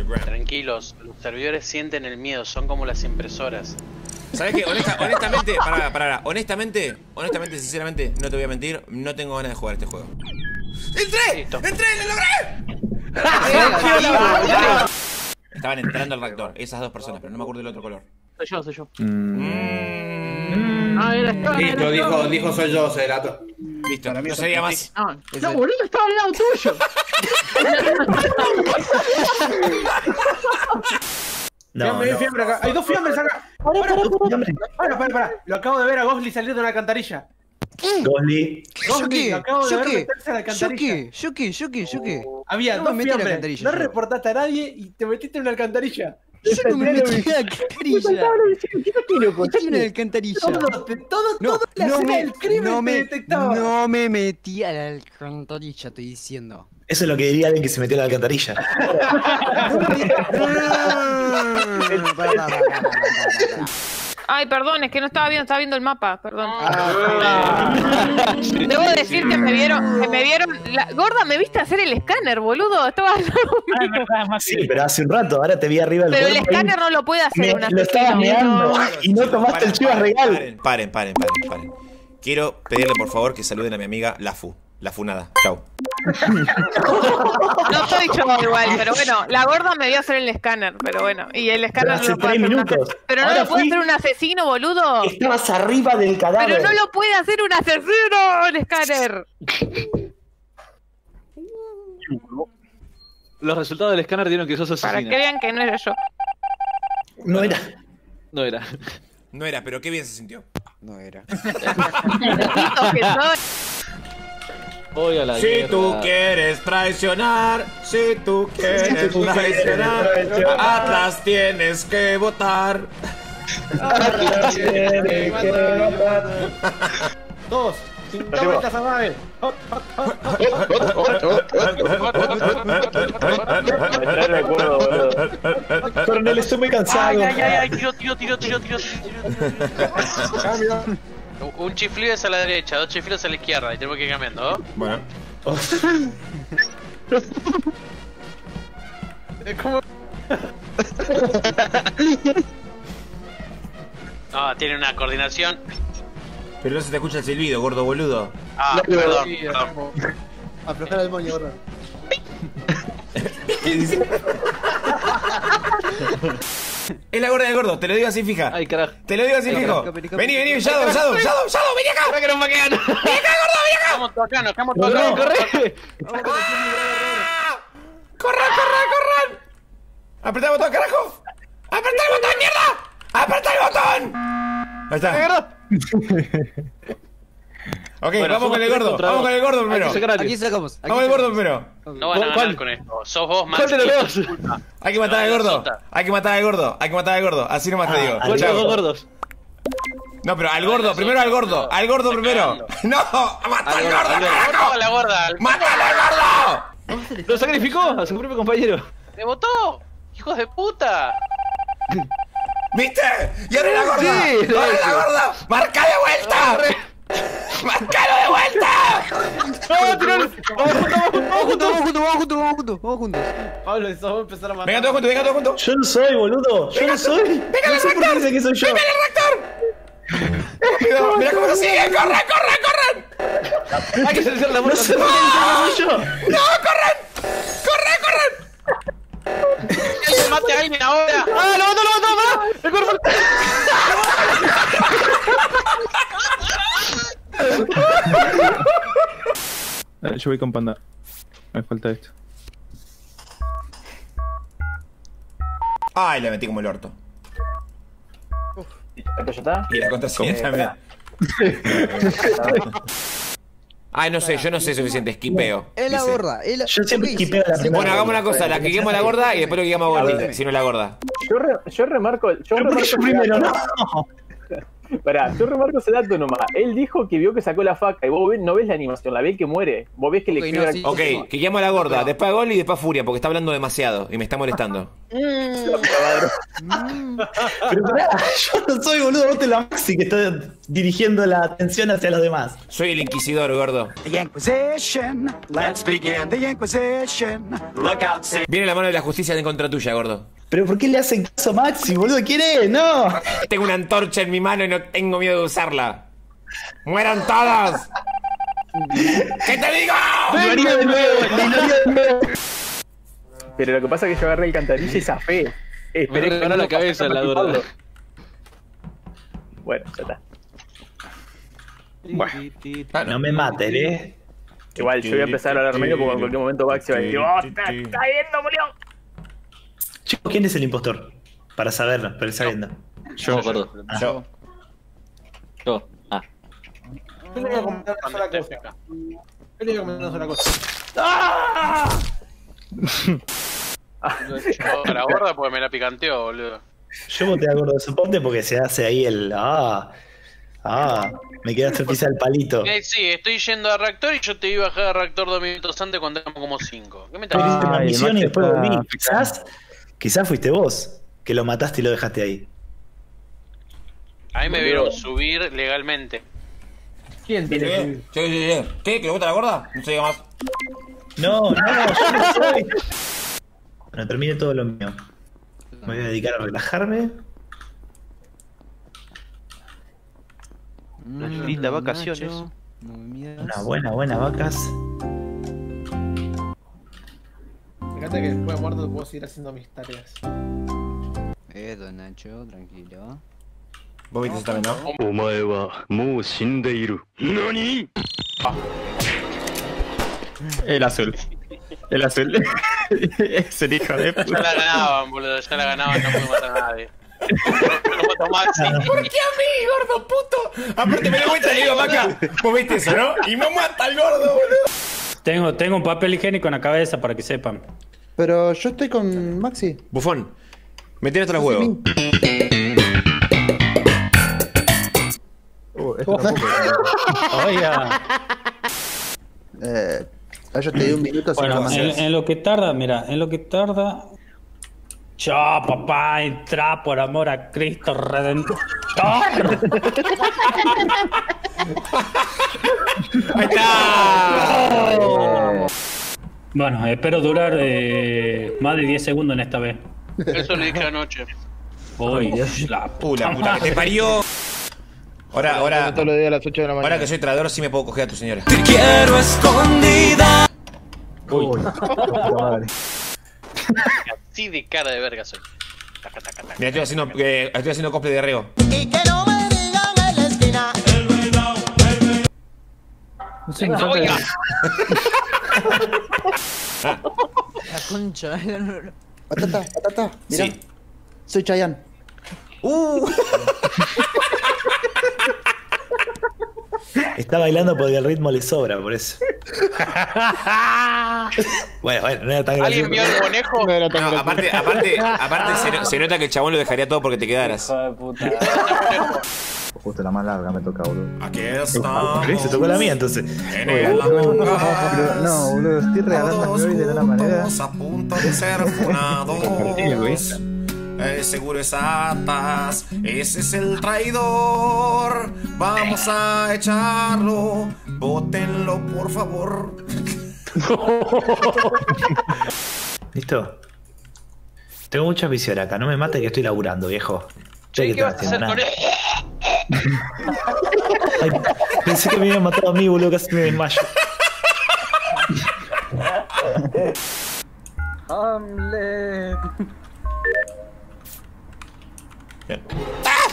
Instagram. Tranquilos, los servidores sienten el miedo, son como las impresoras. ¿Sabes qué? Honesta- honestamente, pará, pará, honestamente, honestamente, sinceramente, no te voy a mentir, no tengo ganas de jugar este juego. ¡Entré! Listo. ¡Entré! ¡Lo logré! Estaban entrando al reactor, esas dos personas, pero no me acuerdo del otro color. Soy yo, soy yo. Mm, Era. Listo, dijo, dijo soy yo, Cerato. listo, Para mí no es sería más. No, no, boludo, estaba al lado tuyo. No, fiambre, no. fiambre acá. Hay dos fiambres acá. Para, para, para. Lo acabo de ver a Gosli salir de una alcantarilla. Gosli. ¿Yo Gosli, qué? de ¿Yo qué? ¿Yo qué? ¿Yo qué? ¿Yo qué? ¿Yo qué? Había No dos me metí a la fiambres. alcantarilla, No reportaste a nadie y te metiste en una alcantarilla. Yo no me metí a la alcantarilla. Metí en una alcantarilla. Todo, todo, No, toda la no escena me, del crimen no me, detectaba. no me metí a la alcantarilla, estoy diciendo. Eso es lo que diría alguien que se metió en la alcantarilla. Ay, perdón, es que no estaba viendo, estaba viendo el mapa, perdón. Ah. Debo decir que me vieron, que me vieron. La... Gorda, me viste hacer el escáner, boludo. Estaba Ah. Sí, pero hace un rato, ahora te vi arriba del Pero el escáner no lo puede hacer Me- una lo estabas meando y no tomaste el chivas regal. Paren, paren, paren, paren, paren. Quiero pedirle por favor que saluden a mi amiga Lafu. La funada. Chau. No soy yo igual, pero bueno, la gorda me vio hacer el escáner, pero bueno. Y el Pero escáner no hace lo puede tres hacer un minutos. Pero no Ahora lo puede fui- hacer un asesino, boludo. Estabas arriba del cadáver. Pero no lo puede hacer un asesino el escáner. Los resultados del escáner dieron que sos Para que vean que no era yo. No era. No era. No era, pero qué bien se sintió. No era. Si tú quieres traicionar, si tú quieres, traicionar, Atlas tienes que votar. Atlas tienes que votar. Dos. Vueltas. Coronel, estoy muy cansado. Ay, ay, ay. Un- chiflido es a la derecha, dos chiflidos a la izquierda y tenemos que ir cambiando, ¿no? Bueno, Ah, tiene una coordinación. pero no se te escucha el silbido, gordo boludo. Ah, perdón, perdón. Aflojar el moño, gordo. Es la gorda del gordo, te lo digo así fija. Ay, carajo. Te lo digo así fijo. Vení, vení, Shadow, Shadow, Shadow, Shadow, vení acá. ¡Ahora que nos vaquean! Estamos todos acá, nos quedamos todos ¡Corre, acá. corre! ¡Corran, corran, corran! ¡Apretá el botón, carajo! ¡Apretá el botón, mierda! ¡Apretá el botón! Ahí está. Ok, Bueno, vamos con el gordo, vamos dos. con el gordo primero. a Aquí sacamos. aquí Vamos al gordo primero. No van a ¿Cuál? ganar con esto. Sos vos, ¿Cuál de los Maxi. dos? Hay que matar al gordo. Hay que matar al gordo. Hay que matar al gordo. Así nomás te digo. Ah, ¿Cuál de Chao. los dos gordos? No, pero al gordo, primero al gordo. Al gordo primero. No, mata al gordo, Gordo, carajo. la gorda. al- ¡Mátalo al gordo! ¡Lo sacrificó a su propio compañero! ¡Me votó! ¡Hijos de puta! ¿Viste? ¡Y ahora la gorda! Sí, ¡Ahora sí. la gorda! ¡Marca de vuelta! ¡Marcalo de vuelta! ¡No! ¡Vamos juntos, vamos juntos! Vamos juntos, vamos juntos, vamos juntos, vamos juntos. Pablo, eso va a empezar a matar. Venga todos juntos, venga todos juntos. Yo no soy, boludo. Yo no soy. venga, no soy yo. ¡Venga el reactor! Mira, cómo nos sigue. ¡Corran, corran, corran! ¡Hay que seleccionar la No dice que soy yo. ¡No, corran! ¡Corran, corran! ¡Que mate a alguien ahora! ¡Ah, lo mató, lo mató! ¡El cuerpo! Yo voy con panda. Me falta esto. Ay, le metí como el orto. ¿Ya está? Y la contraseña también. Ay, no sé, yo no sé suficiente, esquipeo. Es la gorda. es la- Yo siempre esquipeo la primera. Bueno, hagamos una cosa, la que quemo a la gorda y después lo que quemo a Gordi, si no la gorda. Yo, re- yo remarco. Yo porque remarco yo primero, no. Pará, yo remarco ese dato nomás. Él dijo que vio que sacó la faca y vos ves- no ves la animación, la ves que muere. Vos ves que le Ok, no, la- sí. Ok, que llamo a la gorda, después a Gol y después a Furia, porque está hablando demasiado y me está molestando. Pero pará, yo no soy, boludo. Vos te la Maxi que está dirigiendo la atención hacia los demás. Soy el inquisidor, gordo. The Inquisition. Let's begin the Inquisition. Look out, see. Viene la mano de la justicia en contra tuya, gordo. ¿Pero por qué le hacen caso a Maxi, boludo? ¿Quién es? ¡No! Tengo una antorcha en mi mano y no tengo miedo de usarla. ¡Mueran todos! ¿Qué te digo? Lo haría de nuevo, lo haría de nuevo. Pero lo que pasa es que yo agarré el cantarilla y zafé. Esperé Me ganó no la cabeza la. Pablo. Bueno, ya está. Ah, No me maten, ¿eh? Igual, yo voy a empezar a hablar medio porque en cualquier momento Baxi va a decir ¡Oh, está, está yendo, murió! Chicos, ¿quién es el impostor? Para saberlo, para ir sabiendo. Yo, gordo. Yo. Yo. Ah. Yo le voy a comentar una sola cosa. Yo le voy a comentar una sola cosa. Yo, la gorda porque me la picanteó, boludo. Yo voté a gordo de soporte porque se hace ahí el. ¡Ah! ¡Ah! Me quedaste pisar el palito. Eh, sí, estoy yendo a reactor y yo te iba a bajar a reactor dos minutos antes cuando éramos como cinco. ¿Qué me estás Pero misión y Maxi después está volví. Quizás, quizás fuiste vos que lo mataste y lo dejaste ahí. A mí me vieron subir legalmente. ¿Quién tiene que subir? Sí, sí, sí. ¿Qué? ¿Que le gusta la gorda? No se diga más. No, no, yo no soy. Bueno, termine todo lo mío. Me voy a dedicar a relajarme. Unas lindas vacaciones. Una buena, buena vacas. Que después de muerto puedo seguir haciendo mis tareas. Eh, don Nacho, tranquilo. ¿Vos viste también, no? Omae wa shindeiru. ¿Nani? Ah. El azul. El azul. es el hijo de puta. Ya la ganaban, boludo. Ya la ganaban. No puedo matar a nadie. ¿Por qué a mí, gordo puto? Aparte me doy cuenta y digo, vaca, vos viste eso, ¿no? Y me mata el gordo, boludo. Tengo, tengo un papel higiénico en la cabeza para que sepan. Pero yo estoy con Maxi. Bufón, me tienes hasta los huevos. Oiga. Eh, yo te di un minuto Bueno, más. en, en lo que tarda, mira, en lo que tarda. Yo, papá, entra por amor a Cristo Redentor. ¡Ahí está! Bueno, espero durar eh, más de 10 segundos en esta vez. Eso le dije anoche. Uy, la la puta que te parió. Ahora, ahora, Todos los días a las 8 de la mañana. ahora que soy traidor, sí me puedo coger a tu señora. Así de cara de verga soy. Mira, estoy haciendo, eh, estoy haciendo cosplay de Rego. Oiga, La concha. Patata, patata. Mira. Sí. Soy Chayanne. Está bailando porque el ritmo le sobra, por eso. bueno, bueno, no era tan ¿alguien gracioso. vio el conejo? No era tan No, gracioso. aparte, aparte, aparte se, no- se nota que el chabón lo dejaría todo porque te quedaras. Hijo de puta. Justo la más larga me toca, boludo. Aquí estamos. Se tocó la mía entonces. En el Among Pero no, boludo, estoy regalando las de una manera. A punto de ser funados. El seguro es Atas, ese es el traidor. Vamos a echarlo, bótenlo por favor. ¿Listo? Tengo mucha visión acá, no me mate que estoy laburando, viejo. Sé que ¿Qué vas a hacer con él? Ay, pensé que me habían matado a mí, boludo, casi me desmayo. Hamlet. ¡Ah!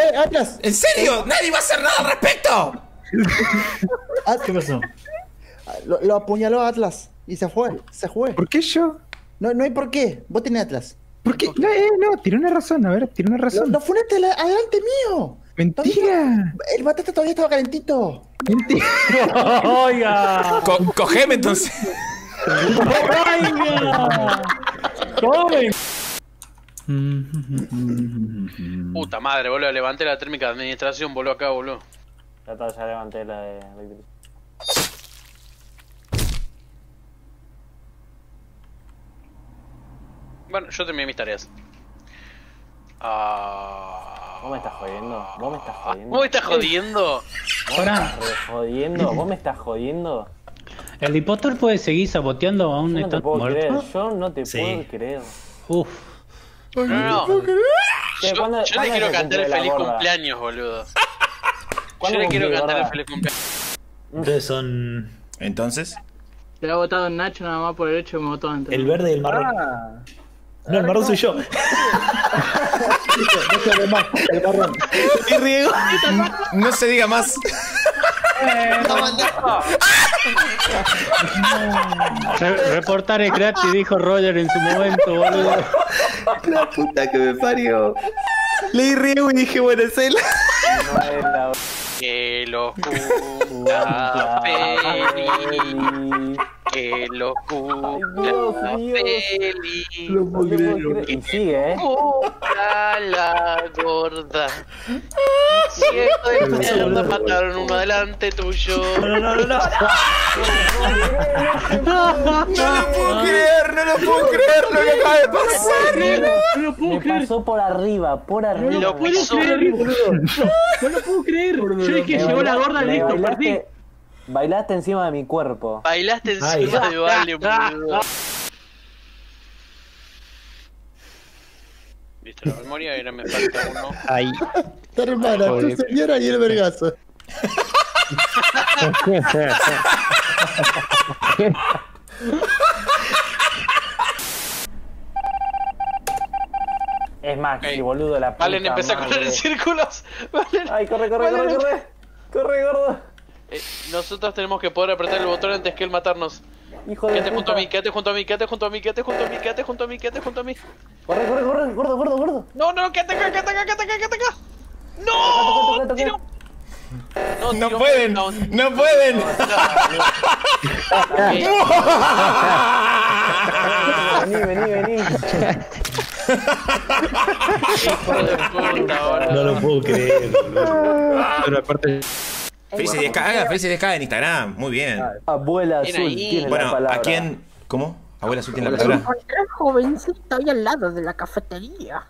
¡Eh, Atlas! ¿En serio? ¿Nadie va a hacer nada al respecto? ¿Qué pasó? Lo, lo apuñaló Atlas y se fue, se fue. ¿Por qué yo? No, no hay por qué. Vos tenés Atlas. ¿Por qué? No, eh, no, tiene una razón, a ver, tiene una razón. lo funaste adelante mío. Mentira. El batata todavía estaba calentito. Mentira. Oiga. Co- cogeme entonces. Oiga. Tomen. Puta madre, boludo, levanté la térmica de administración, boludo, acá, boludo. Ya está, ya levanté la de. Bueno, yo terminé mis tareas. Ah... ¿Vos me estás jodiendo? ¿Vos me estás jodiendo? ¿Vos me estás jodiendo? ¿Vos me estás jodiendo? ¿Vos me estás jodiendo? ¿El impostor puede seguir saboteando aún Yo no te puedo creer, muerto? yo no te Sí. puedo creer. Uf. No, no. Che, Yo, ¿cuándo- yo le cuándo quiero es el cantar el de feliz gorda? cumpleaños, boludo. Yo ¿Cuándo le quiero cantar el feliz cumpleaños. Entonces son Entonces. Te ha votado Nacho nada más por el hecho que me votó antes. el verde y el marrón. Ah. No, el marrón soy yo. El marrón. Y riego. No se diga más. Re- reportar es gratis, dijo Roger en su momento, boludo. La puta que me parió. Leí riego y dije, bueno, es él. Que lo cumpla feliz. Que lo cumpla feliz. No puedo creer. Y sigue, ¿eh? Cumpla la gorda. Ciego de mierda, mataron uno delante tuyo. No, no, no, no. no. No lo puedo creer, no lo puedo creer lo que acaba de pasar. No lo puedo Me creer. pasó por arriba, por arriba. Lo puedo creer, boludo. No lo puedo creer. Yo dije, llegó la gorda, listo, perdí. Bailaste encima de mi cuerpo. Bailaste Ay. encima de Vale, boludo. Viste la memoria, ahora me falta uno. Ahí. Hermana, tu señora y el vergazo. Es más, Ey, que boludo la puta Valen, empecé a correr en círculos. Valen. Ay, corre, corre, Valen, corre, corre. Corre, gordo. Eh, nosotros tenemos que poder apretar el botón antes que él matarnos. Hijo de Quédate junto a mí, quédate junto a mí, quédate junto a mí, quédate junto a mí, quédate junto a mí, quédate junto a mí. Corre, corre, corre, gordo, gordo, gordo. No, no, quédate acá, quédate acá, quédate acá, quédate acá. ¡No! toca. Tiro. No, No pueden, No, no pueden. Vení, vení, vení. hijo de puta, boludo. No lo puedo creer. Pero aparte, Feliz 10K, haga Feliz 10K en Instagram. Muy bien. Abuela azul ahí. tiene la Bueno, palabra. ¿a quién? ¿Cómo? Abuela Azul tiene la palabra. Encontré al jovencito ahí al lado de la cafetería.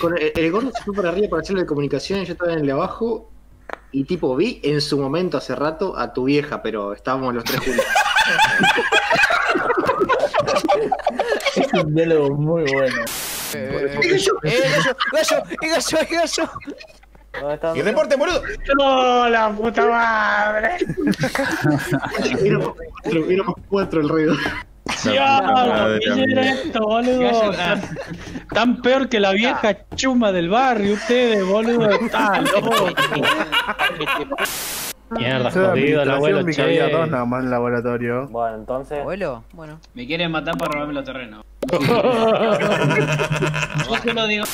Con el, el gordo se fue para arriba para hacerlo de comunicación y yo estaba en el de abajo. Y tipo, vi en su momento hace rato a tu vieja, pero estábamos los tres juntos. Es un diálogo muy bueno. ¡Eh, gallo! ¡Eh, gallo! ¡Gallo! ¡Eh, gallo! Y reporte, boludo. ¡No, la puta madre! éramos, cuatro, cuatro alrededor. Diablo, ¿qué era esto, boludo? Tan, peor que la vieja chuma del barrio, ustedes, boludo. Está loco. Mierda, jodido el abuelo, que había che. dos nada más en el laboratorio. Bueno, entonces. Abuelo, bueno. Me quieren matar para robarme los terrenos. Yo te lo digo.